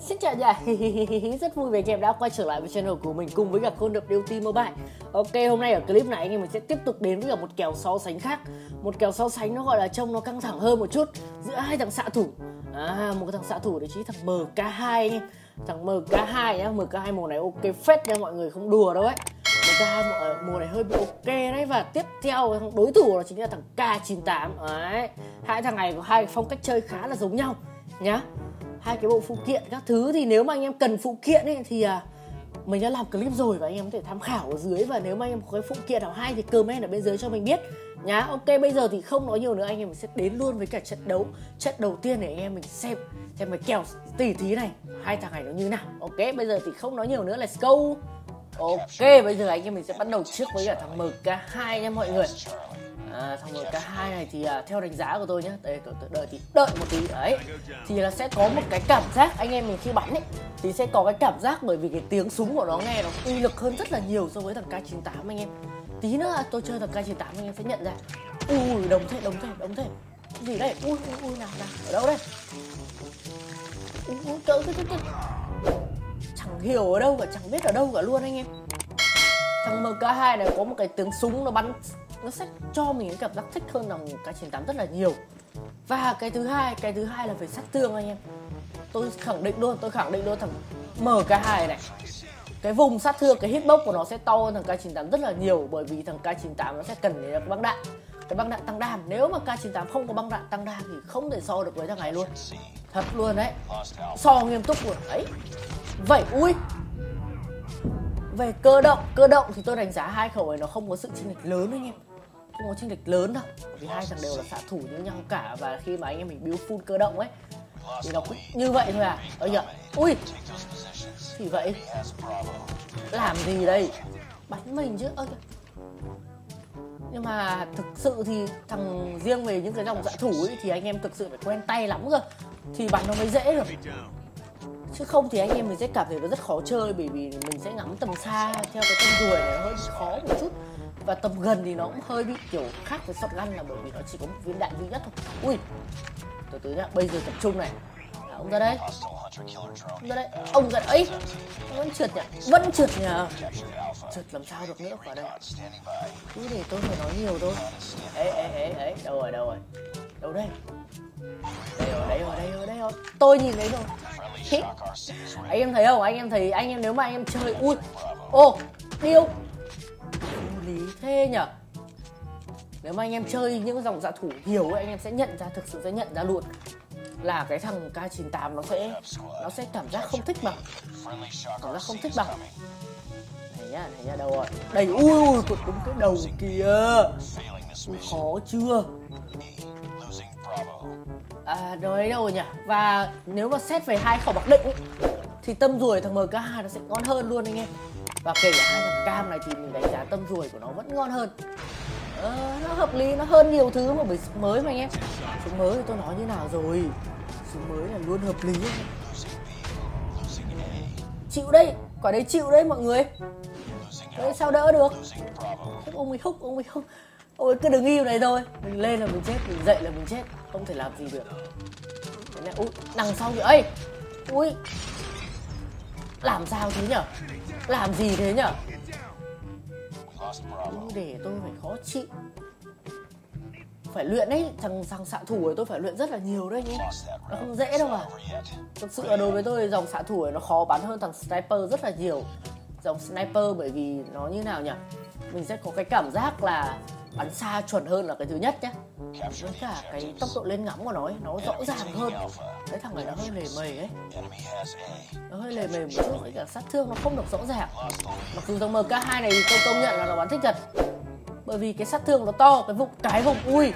Xin chào nhà, rất vui vì anh em đã quay trở lại với channel của mình cùng với cả Khôn Đập Duty Mobile. Ok, hôm nay ở clip này anh em mình sẽ tiếp tục đến với cả một kèo so sánh khác. Một kèo so sánh nó gọi là trông nó căng thẳng hơn một chút Giữa hai thằng xạ thủ. À, một cái thằng xạ thủ đấy chính thằng MK2 anh em. Thằng MK2 nhá, MK2 mùa này ok phết nha mọi người không đùa đâu ấy. MK2 mùa, mùa này hơi bị ok đấy. Và tiếp theo thằng đối thủ đó chính là thằng K98 Đấy, hai thằng này có hai phong cách chơi khá là giống nhau nhá hai cái bộ phụ kiện các thứ thì nếu mà anh em cần phụ kiện ấy thì à, mình đã làm clip rồi và anh em có thể tham khảo ở dưới. Và nếu mà anh em có cái phụ kiện nào hay thì comment ở bên dưới cho mình biết nhá. Ok bây giờ thì không nói nhiều nữa anh em mình sẽ đến luôn với cả trận đấu trận đầu tiên để anh em mình xem xem cái kèo tỉ thí này hai thằng này nó như nào. Ok bây giờ thì không nói nhiều nữa let's go. Ok bây giờ anh em mình sẽ bắt đầu trước với cả thằng mk hai nha mọi người à, rồi MK2 này thì à, theo đánh giá của tôi nhé đây tôi, tôi đợi thì đợi một tí. Đấy. Thì là sẽ có một cái cảm giác anh em mình khi bắn ấy thì sẽ có cái cảm giác bởi vì cái tiếng súng của nó nghe nó uy lực hơn rất là nhiều so với thằng K98 anh em. Tí nữa tôi chơi thằng K98 anh em sẽ nhận ra. Ui đồng thế đồng thế đồng thế. Gì đây? Ui ui ui nào nào ở đâu đây? Ui ui trời trời trời chẳng hiểu ở đâu và chẳng biết ở đâu cả luôn anh em. Thằng MK2 này có một cái tiếng súng nó bắn nó sẽ cho mình cái cảm giác thích hơn dòng K98 rất là nhiều. Và cái thứ hai, cái thứ hai là về sát thương anh em. Tôi khẳng định luôn, tôi khẳng định luôn thằng MK2 này. Cái vùng sát thương, cái hitbox của nó sẽ to hơn thằng K98 rất là nhiều, bởi vì thằng K98 nó sẽ cần để băng đạn. Cái băng đạn tăng đam, nếu mà K98 không có băng đạn tăng đam thì không thể so được với thằng này luôn. Thật luôn đấy. So nghiêm túc luôn. Ấy vậy, ui. Về cơ động cơ động thì tôi đánh giá hai khẩu này nó không có sự chênh lệch lớn anh em không có chênh lệch lớn đâu. Vì hai thằng đều là xạ thủ như nhau cả và khi mà anh em mình build full cơ động ấy, thì nó cũng như vậy thôi à. Ơi giờ ui. Thì vậy. Làm gì đây? Bắn mình chứ. Ơ nhưng mà thực sự thì thằng riêng về những cái dòng xạ thủ ấy, thì anh em thực sự phải quen tay lắm cơ. Thì bắn nó mới dễ được chứ không thì anh em mình sẽ cảm thấy nó rất khó chơi bởi vì mình sẽ ngắm tầm xa theo cái tầm đuổi này hơi khó một chút. Và tầm gần thì nó cũng hơi bị kiểu khác với shotgun là bởi vì nó chỉ có một viên đạn duy nhất thôi. Ui từ từ nhá bây giờ tập trung này. À, ông ra đây. Ông ra đây. Ông ra đây. Vẫn trượt nhỉ? Vẫn trượt nhỉ? Trượt làm sao được nữa vào đây? Cứ để tôi phải nói nhiều thôi. Ấy ấy ấy ấy đâu rồi đâu rồi? Đâu đây? Đây rồi đây rồi đây rồi đây rồi. Tôi nhìn thấy rồi anh em thấy không? Anh em thấy anh em nếu mà anh em chơi ui. Ô điêu. Lý thế nhở nếu mà anh em chơi những dòng dạ thủ nhiều ấy, anh em sẽ nhận ra thực sự sẽ nhận ra luôn là cái thằng K98 nó sẽ nó sẽ cảm giác không thích bằng. Cảm giác không thích bằng. Này nhá này nhá đâu rồi? Đây ui ui đúng cái đầu kìa khó chưa? À nói đâu rồi nhỉ? Và nếu mà xét về hai khẩu mặc định ý, thì tâm ruồi thằng mk nó sẽ ngon hơn luôn anh em. Và kể cả hai thằng cam này thì mình đánh giá tâm ruồi của nó vẫn ngon hơn. Ờ, nó hợp lý nó hơn nhiều thứ mà bởi mới mà anh em. Súng mới thì tôi nói như nào rồi? Súng mới là luôn hợp lý. Chịu đây quả đấy chịu đấy mọi người. Thế sao đỡ được? Ông ấy húc ông ấy húc ôi cứ đứng yêu này thôi. Mình lên là mình chết mình dậy là mình chết. Không thể làm gì được. Thế này, ui đằng sau kìa. Ấy ui. Làm sao thế nhở? Làm gì thế nhở? Để tôi phải khó chịu. Phải luyện đấy thằng thằng xạ thủ ấy tôi phải luyện rất là nhiều đấy nhé nó không dễ đâu à thực sự là đối với tôi dòng xạ thủ ấy nó khó bắn hơn thằng sniper rất là nhiều. Dòng sniper bởi vì nó như nào nhỉ mình sẽ có cái cảm giác là bắn xa chuẩn hơn là cái thứ nhất nhé với cả cái tốc độ lên ngắm của nó ấy, nó rõ ràng hơn. Cái thằng này nó hơi lề mề ấy. Nó hơi lề mề một chút với cả sát thương nó không được rõ ràng. Mặc dù rằng mk2 này thì tôi công nhận là nó bắn thích thật. Bởi vì cái sát thương nó to cái vùng cái vùng ui.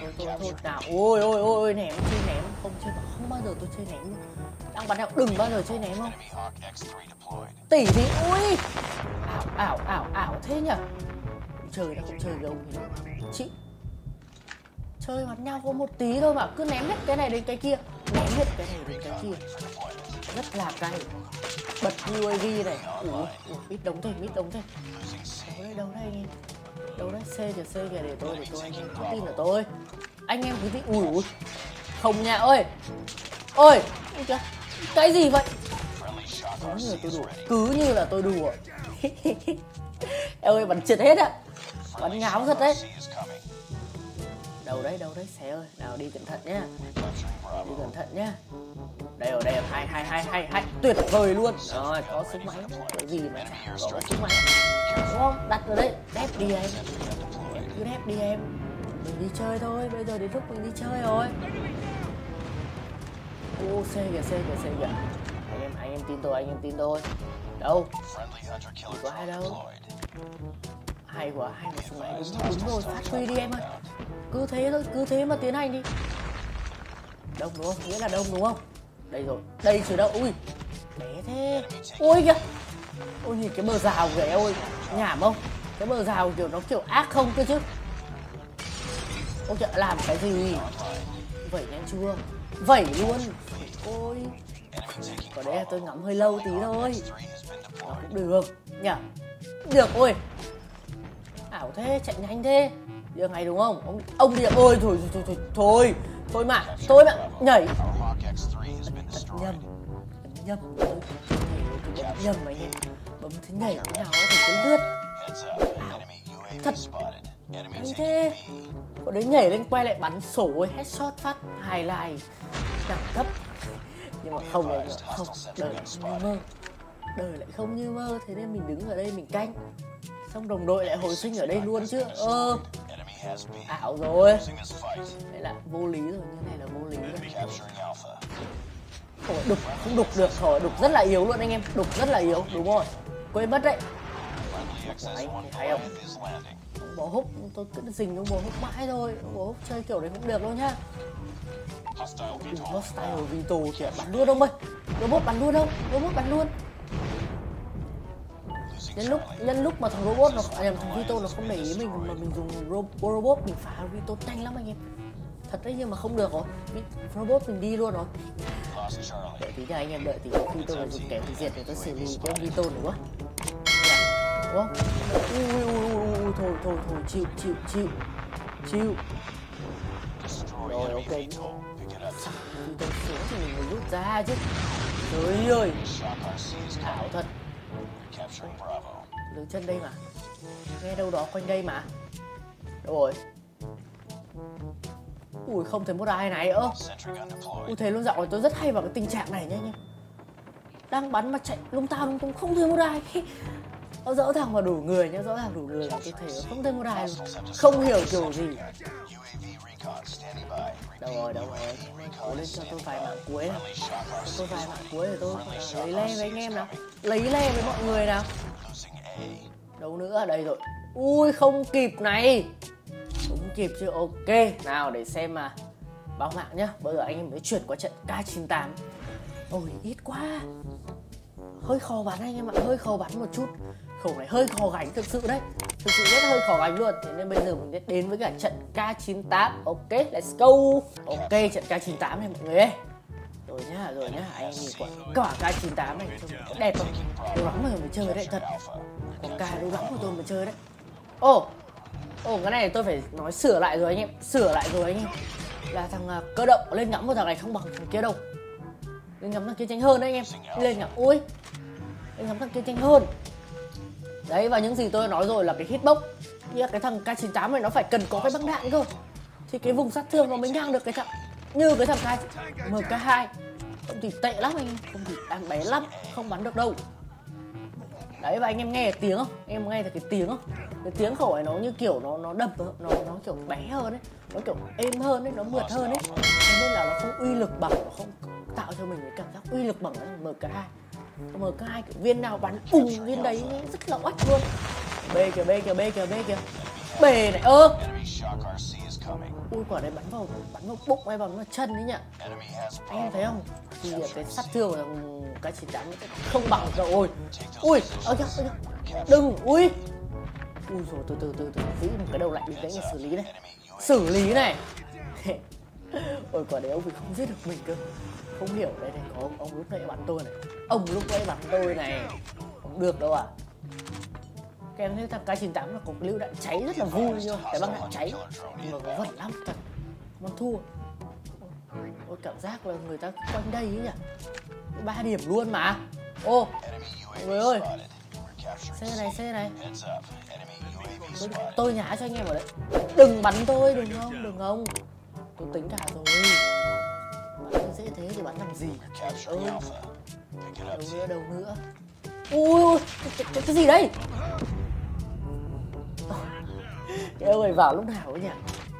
Thôi thôi thôi nào ôi ôi ôi ôi ném chơi ném. Không chơi không bao giờ tôi chơi ném đang bắn nhau đừng bao giờ chơi ném không tỷ thì ui. Ảo ảo ảo ảo thế cũng chơi đã cũng chơi với ông thì chơi mặt nhau có một tí thôi mà cứ ném hết cái này đến cái kia ném hết cái này đến cái kia. Rất là cay. Bật UAV này. Ủa, ủa mít đống thôi mít đống thôi. Đâu đây đâu đây? Đâu đấy c kìa c kìa để tôi để tôi. Anh em thông tin là tôi. Anh em cứ thích ủi ủi không nha ơi. Ôi chưa cái gì vậy? Cứ như là tôi đùa. Cứ như là tôi đùa. Em ơi bắn trượt hết ạ bánh bắn ngáo thật đấy. Đâu đấy đâu đấy xe ơi. Nào đi cẩn thận nhá. Đi cẩn thận nhá. Đây rồi đây là hai hai hai hai hai tuyệt vời luôn. Rồi có súng máy cái gì mà có súng máy đúng không? Đặt rồi đấy, đép đi em. Em cứ đép đi em. Mình đi chơi thôi. Bây giờ đến lúc mình đi chơi rồi. Ô xe kìa xe kìa xe kìa. Anh em anh em tin tôi anh em tin tôi. Đâu? Chỉ có ai đâu? Hay quá hay súng máy đúng rồi đúng rồi phát huy đi em ơi. Cứ thế thôi cứ thế mà tiến hành đi. Đông đúng không? Nghĩa là đông đúng không? Đây rồi đây chứ đâu ui bé thế. Ui kìa ôi nhìn cái bờ rào kìa ôi nhảm không? Cái bờ rào kiểu nó kiểu ác không cơ chứ? Ôi trời làm cái gì? Vẩy nhanh chưa? Vẩy luôn. Ôi. Có đấy là tôi ngắm hơi lâu tí thôi. Nó cũng được nhỉ? Được ôi ảo thế, chạy nhanh thế. Giờ này đúng không? Ông ông đi ôi, thôi thôi thôi thôi thôi. Mà thôi mà. Nhảy. Nhầm. Nhầm. Nhầm nhầm anh em bấm thế nhảy thế nào thì cứ lướt thật. Anh thế. Bọn đấy nhảy lên quay lại bắn sổ ấy. Headshot phát hài lại. Đẳng cấp. Nhưng mà không anh không. Đời lại không như mơ. Đời lại không như mơ. Thế nên mình đứng ở đây mình canh xong đồng đội lại hồi sinh ở đây luôn chứ. Ơ ảo rồi. đây là vô lý rồi như này là vô lý rồi. Ủa, đục không đục được. Thôi đục rất là yếu luôn anh em. Đục rất là yếu đúng rồi. Quên mất đấy. Anh thấy không? ông bò húc tôi cứ dình ông bò húc mãi thôi. Ông bò húc chơi kiểu đấy cũng được đâu nhá. Hostile Vito kìa. Bắn luôn ông ơi. Robot bắn luôn đâu robot bắn luôn nhân lúc nhân lúc mà thằng robot nó à, thằng Vito nó không để ý mình mà mình dùng ro- robot mình phá Vito nhanh lắm anh em. Thật đấy nhưng mà không được rồi. Robot mình đi luôn rồi. Đợi tí nha anh em đợi tí có khi tôi phải dùng kẻ thì diệt để tôi xử lý cái ông Vito nữa. Quá đúng không? Ui, ui, ui, ui, ui, thôi thôi thôi chịu chịu chịu chịu. Rồi ok. Sao Vito xuống thì mình mới rút ra chứ. Trời ơi. Thảo thật đứng chân đây mà. Nghe đâu đó quanh đây mà. Đâu rồi. Ui không thấy một ai này ơ. Ui thế luôn dạo này tôi rất hay vào cái tình trạng này nha anh em đang bắn mà chạy lung ta lung tung không thấy một ai. Nó rõ ràng mà đủ người nhá rõ ràng đủ người là tôi thấy không thấy một ai luôn. Không hiểu kiểu gì đâu rồi đâu rồi. Cố lên cho tôi vài mạng cuối. Nào tôi vài mạng cuối thì tôi lấy le với anh em nào. Lấy le với mọi người nào. Đâu nữa đây rồi. Ui không kịp này. Không kịp chưa ok. Nào để xem mà. Báo mạng nhá bây giờ anh em mới chuyển qua trận K98 ôi ít quá. Hơi khó bắn anh em ạ hơi khó bắn một chút. Khẩu này hơi khó gánh thực sự đấy thực sự rất hơi khó gánh luôn. Thế nên bây giờ mình sẽ đến với cả trận K98. Ok let's go. Ok trận K98 này mọi người ơi. Rồi nhá rồi nhá anh em nhìn quả quả K98 này trông đẹp không Đồ lắm rồi mình chơi đấy thật. Quả K đồ lắm của tôi mà chơi đấy. Ô ô cái này tôi phải nói sửa lại rồi anh em. Sửa lại rồi anh em. Là thằng uh, cơ động lên ngắm một thằng này không bằng thằng kia đâu. Lên ngắm thằng kia nhanh hơn đấy anh em. Lên ngắm ui. Lên ngắm thằng kia nhanh hơn đấy, và những gì tôi đã nói rồi là cái hitbox. Như cái thằng K98 này nó phải cần có cái băng đạn cơ. Thì cái vùng sát thương nó mới ngang được cái thằng như cái thằng K MK2 không thì tệ lắm anh. Em không thì đang bé lắm. Không bắn được đâu. Đấy, và anh em nghe tiếng không? Em nghe được cái tiếng không? Cái tiếng khẩu này nó như kiểu nó nó đập nó nó kiểu bé hơn ấy. Nó kiểu êm hơn ấy, nó mượt hơn ấy. Thế nên là nó không uy lực bằng, nó không tạo cho mình cái cảm giác uy lực bằng cái thằng MK2 kiểu viên nào bắn bùng viên đấy rất là oách luôn. B kìa B kìa B kìa B kìa. B này, ơ. Ui, quả đấy bắn vào bắn vào bụng hay bắn vào chân đấy nhỉ? Anh em thấy không? Thì cái sát thương của cái chỉ chắn không bằng rồi. Ôi, ui, ơ kìa ơ kìa đừng, ui. Ui rồi từ từ từ từ, giữ một cái đầu lạnh bình tĩnh để xử lý này. Xử lý này ôi quả đấy ông vì không giết được mình cơ. Không hiểu đây này có ông, ông lúc nãy bắn tôi này. Ông lúc nãy bắn tôi này. Không được đâu à kèm theo thằng K98 là cục lưu đạn cháy rất là vui nhưng cái băng đạn cháy. Nhưng mà nó vẩn lắm thật. Mà thua. Ôi cảm giác là người ta quanh đây ấy nhỉ? Ba điểm luôn mà. Ô mọi người ơi. Xe này xe này. Tôi, tôi nhả cho anh em ở đấy. Đừng bắn tôi đừng không đừng không tôi tính cả rồi. Bắn dễ thế thì bắn làm gì? Ơi. đâu nữa đâu nữa. Ui cái, cái, cái gì đây? Cái ông ấy vào lúc nào ấy nhỉ?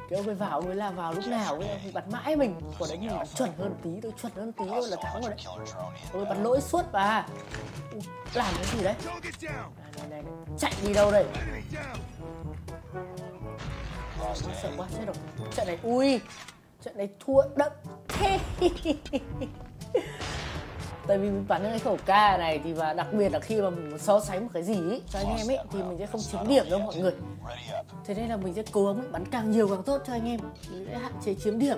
Cái ông ấy vào mới là vào lúc nào ấy thì bắn mãi mình. Còn đấy bắn chuẩn hơn tí tôi chuẩn hơn tí thôi là thắng rồi đấy. Ôi bắn lỗi suốt Ui, làm cái gì đấy? Này, này, này, này. chạy đi đâu đây Ôi, sợ quá chết rồi trận này ui trận này thua đậm thế. Tại vì mình bắn những cái khẩu ca này thì và đặc biệt là khi mà mình so sánh một cái gì ý, cho anh em ấy thì mình sẽ không chiếm điểm đâu mọi người. Thế nên là mình sẽ cố gắng bắn càng nhiều càng tốt cho anh em. Mình sẽ hạn chế chiếm điểm.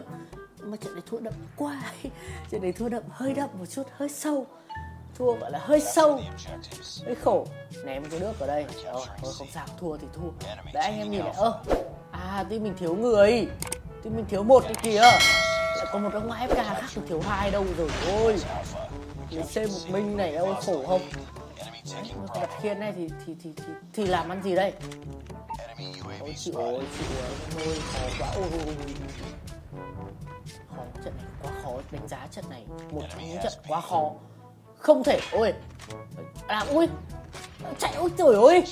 Mà trận này thua đậm quá. Trận này thua đậm hơi đậm một chút hơi sâu. Thua gọi là hơi sâu. Hơi khổ. Ném cái nước ở đây. Rồi thôi không sao. Thua thì thua. Đấy anh em nhìn này. Ơ à tuy mình thiếu người tuy mình thiếu một cái kìa lại có một ông AFK khác thì thiếu hai đâu rồi ôi. Lấy C một mình này đâu khổ không? Đấy, đặt khiên này thì thì thì thì, thì làm ăn gì đây? Ôi chị ôi chị ôi khó quá ôi, ôi, ôi. khó trận này quá khó đánh giá trận này một trong những trận quá khó. Không thể ôi. À ui chạy ôi trời ơi.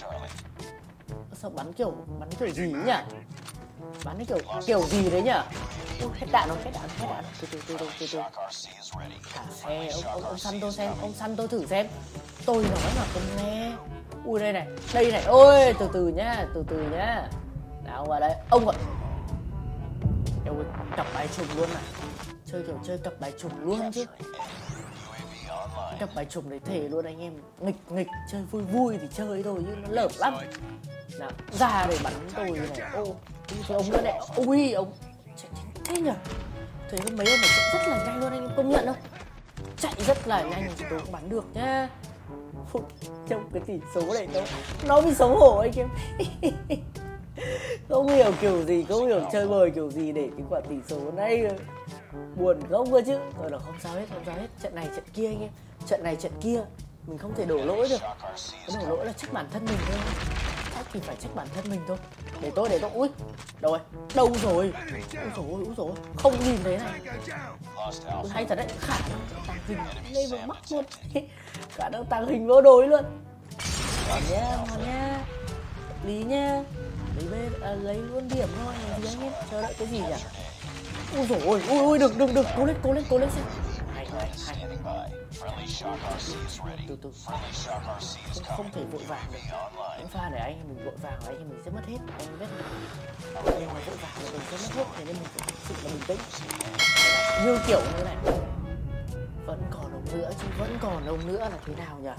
Sao bắn kiểu bắn kiểu gì nhỉ? Bắn nó kiểu kiểu gì đấy nhở? Hết đạn rồi, hết đạn hết đạn từ từ từ từ từ từ. Thả xe, ông ông ông săn tôi xem, ông săn tôi thử xem. Tôi nói mà không nghe. Ui, đây này đây này. Ôi, từ từ nhá, từ từ nhá. Nào, vào đây. Ông ạ eo cặp bài trùng luôn này. Chơi kiểu chơi cặp bài trùng luôn chứ. Cặp bài trùng đấy thể luôn anh em. Nghịch nghịch, chơi vui vui thì chơi thôi, chứ nó lợp lắm. Nào, ra để bắn tôi này. Ô thì ông nữa này ui ông chạy nhanh thế nhở? thấy mấy ông này chạy rất là nhanh luôn, anh em công nhận không? Chạy rất là nhanh thì tôi cũng bắn được nhá. Trong cái tỷ số này nó nó bị xấu hổ anh em. Không hiểu kiểu gì, không hiểu chơi bời kiểu gì để cái quả tỷ số này buồn không cơ chứ. Rồi là không sao hết, không sao hết. Trận này, trận kia anh em. Trận này, trận kia. Mình không thể đổ lỗi được. Cái đổ lỗi là trách bản thân mình thôi trách thì phải trách bản thân mình thôi. Để tôi để tôi. Ui đâu rồi? Đâu rồi? Ui rồi ui rồi không nhìn thấy này. Tôi hay thật đấy. Khả năng tàng hình lên vào mắt luôn. Khả năng tàng hình vô đối luôn. Còn nha ngon nha lý nha lấy bên à, lấy luôn điểm thôi. Gì anh em? Chờ đợi cái gì nhỉ? Ui rồi ui ui đừng đừng đừng cố lên cố lên cố lên xem từ từ không, không thể vội vàng được những pha để anh mình vội vàng là anh mình sẽ mất hết anh biết không nhưng mà vội vàng mình sẽ mất hết thế nên mình phải thực sự là bình tĩnh như kiểu như này vẫn còn ông nữa chứ vẫn còn ông nữa là thế nào nhỉ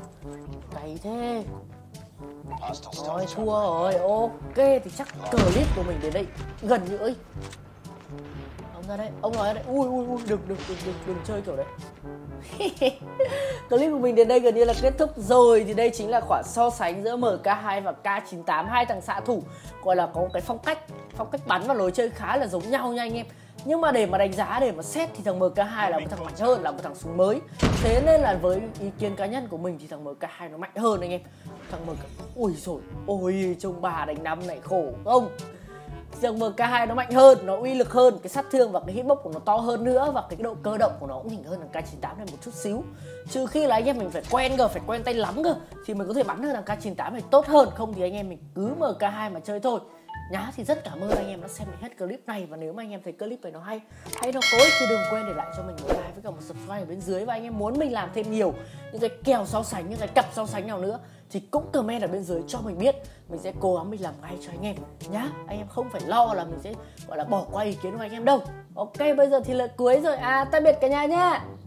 cày thế ôi thua rồi ok thì chắc clip của mình đến đây gần như ấy ra đấy. Ông nói đấy. Ui ui ui đừng đừng đừng đừng, đừng chơi kiểu đấy. Clip của mình đến đây gần như là kết thúc rồi. Thì đây chính là khoảng so sánh giữa MK2 và K98 hai thằng xạ thủ. Gọi là có cái phong cách phong cách bắn và lối chơi khá là giống nhau nha anh em. Nhưng mà để mà đánh giá để mà xét thì thằng MK2 là một thằng mạnh hơn là một thằng súng mới. Thế nên là với ý kiến cá nhân của mình thì thằng MK2 nó mạnh hơn anh em. Thằng MK ui rồi ôi trông bà đánh năm này khổ không? Dòng MK2 nó mạnh hơn, nó uy lực hơn, cái sát thương và cái hitbox của nó to hơn nữa và cái độ cơ động của nó cũng nhỉnh hơn thằng K98 này một chút xíu. Trừ khi là anh em mình phải quen cơ, phải quen tay lắm cơ thì mình có thể bắn hơn thằng K98 này tốt hơn, không thì anh em mình cứ MK2 mà chơi thôi. Nhá thì rất cảm ơn anh em đã xem hết clip này và nếu mà anh em thấy clip này nó hay hay nó tối thì đừng quên để lại cho mình một like với cả một subscribe ở bên dưới và anh em muốn mình làm thêm nhiều những cái kèo so sánh những cái cặp so sánh nào nữa thì cũng comment ở bên dưới cho mình biết. Mình sẽ cố gắng mình làm ngay cho anh em, nhá. Anh em không phải lo là mình sẽ, gọi là bỏ qua ý kiến của anh em đâu. Ok, bây giờ thì lời cuối rồi. À tạm biệt cả nhà nhá.